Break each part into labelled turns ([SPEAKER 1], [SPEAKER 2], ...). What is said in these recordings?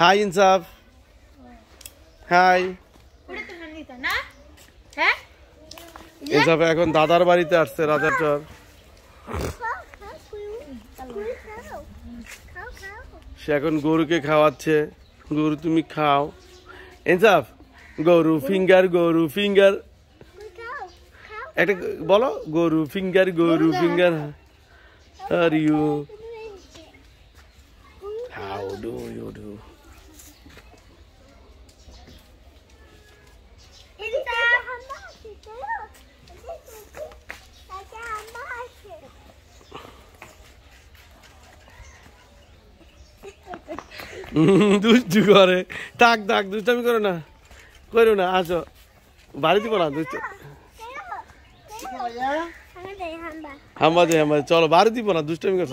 [SPEAKER 1] High ইনসাফ high
[SPEAKER 2] হ্যাঁ
[SPEAKER 1] ইনসাফ এখন দাদার বাড়িতে আসছে রাজার চর। সে এখন গরুকে খাওয়াচ্ছে। গরু তুমি খাও। ইনসাফ গরু ফিঙ্গার গরু ফিঙ্গার একটা বলো গরু ফিঙ্গার গরু finger are you how do you do দুষ্টু করে থাক থাক দুষ্টামি করো না করো না আসো বাড়ি দিব না দুষ্ট হাম্বা দে হাম্বা চলো বাড়ি দিব না দুষ্টামি করছ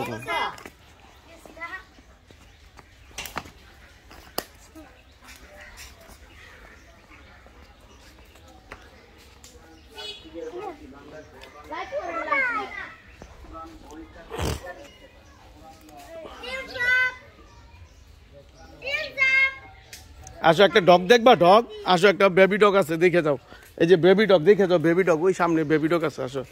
[SPEAKER 1] আসো একটা ডগ দেখবা, ডগ? আসো একটা বেবি ডগ আছে, দেখে যাও। এই যে বেবি ডগ দেখে যাও বেবি ডগ ওই সামনে বেবি ডগ আছে, আসো।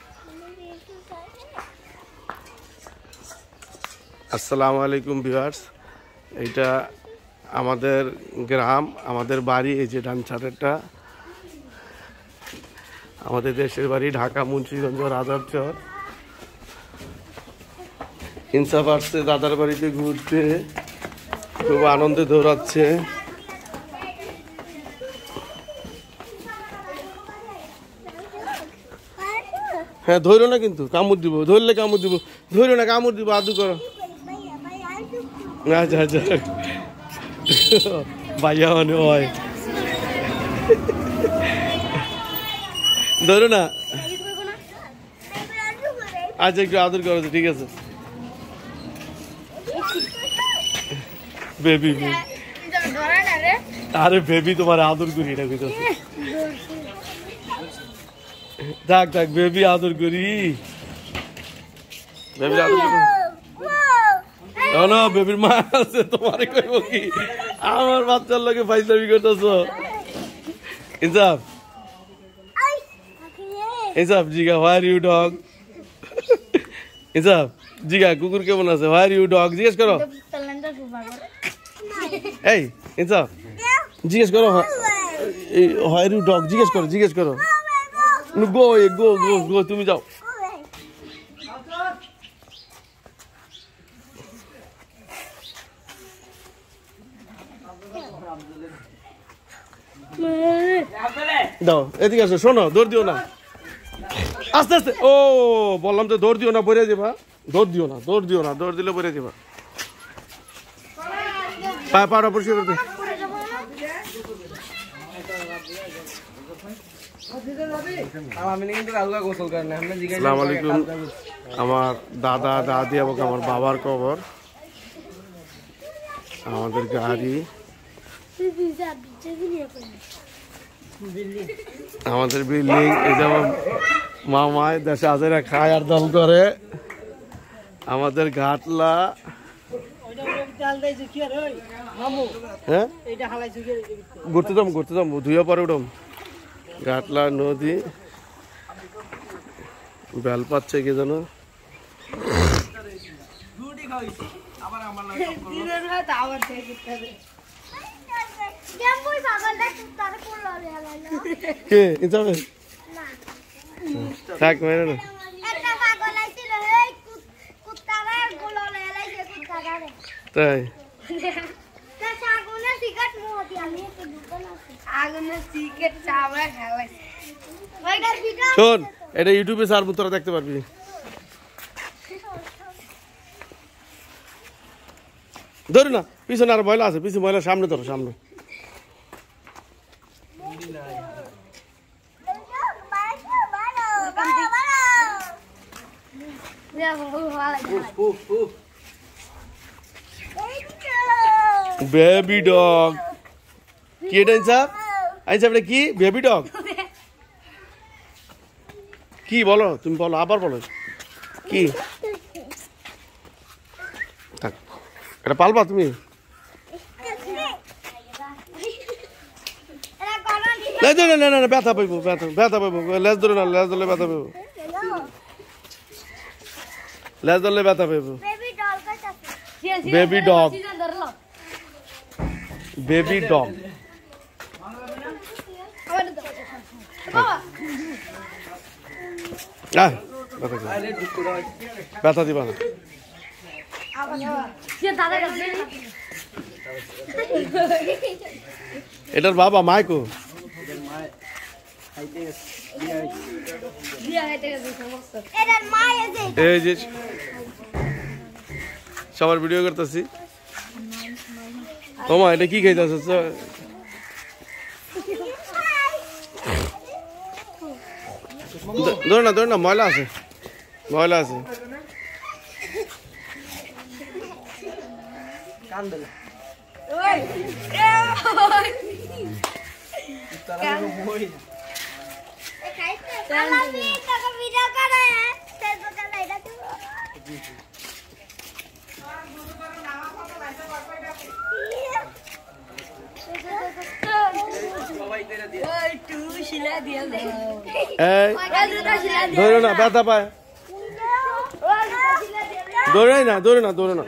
[SPEAKER 1] আসসালামু আলাইকুম ভিউয়ার্স। এটা আমাদের গ্রাম, আমাদের বাড়ি, এই যে ডান ছাড়েরটা আমাদের দেশের বাড়ি, ঢাকা মুন্সিগঞ্জ, রাজারচর। ইনসাফ আসছে, দাদার বাড়িতে ঘুরতে। খুব আনন্দে দৌড়াচ্ছে। হ্যাঁ ধরো না কিন্তু, কামড় দিব, ধরলে কামড় দিব, ধরো না, কামড় দিব, আদু করো। আচ্ছা আচ্ছা। ভাইয়া মানে হয়। ধরো না। আচ্ছা একটু আদর করো ঠিক আছে। বেবি। আরে, বেবি তোমার আদর করি, এটা কইতাছে। থাক থাক বেবি আদর করি। বেবি আদর করি। না বেবির মা আছে তোমারে কইব কি? আমার বাচ্চার লগে ফাইজলামি করতেছ। ইনসাফ। ইনসাফ জিগা হোয়ার ইউ ডগ ইনসাফ জিগা কুকুর কেমন আছে? হোয়ার ইউ ডগ জিজ্ঞেস করো। এই ইনসাফ। জিজ্ঞেস করো হোয়ার ইউ ডগ জিজ্ঞেস করো জিজ্ঞেস করো। গো গো গো গো তুমি যাও. দাও, এদিকে আসো, শোনো, দৌড় দিও না। আস্তে আস্তে, ও, বললাম তো দৌড় দিও না পরে যাবা। দৌড় দিও না, দৌড় দিও না, দৌড় দিলে পরে যাবা। পায়ে পাড়া পরিষ্কার করতে। আসসালামু আলাইকুম। আমার দাদা দাদি এবং আমার বাবার কবর। আমাদের গাড়ি। আমাদের বিল্ডিং এই যে মামায় দেশে হাজারা খায় আর দল করে। আমাদের ঘাটলা। হ্যাঁ? ঘুরতে যাম ঘুরতে যাম ধুয়ে পরে উঠম। ঘাটলা নদী। বেল পাচ্ছে কি যেন। কে? তাই। শোন এটা ইউটিউবে সার তোরা দেখতে পারবি। ধরু না পিছনে আর ময়লা আছে পিছনে ময়লা সামনে ধরো সামনে। বেবি ডগ কি এটা ইনসাফ ইনসাফ এটা কি বেবি ডগ কি বলো তুমি বলো আবার বলো। কি? এটা পালবা তুমি? না না না ব্যথা ব্যথা ব্যথা না লেজ ব্যথা লেজ ব্যথা
[SPEAKER 2] বেবি
[SPEAKER 1] ডগ বেবি আহ, ব্যথা দিবা। না। এটার বাবা, মাইকো।
[SPEAKER 2] এটার মা
[SPEAKER 1] এই যে সবার ভিডিও করতেছি। তোমা এটা কি খাইতেছ ধরে না ধরে না ময়লা আছে ময়লা আছে
[SPEAKER 2] আমি
[SPEAKER 1] ধরে না ব্যথা পায়। দৌড়াই না ধরে না ধরে না।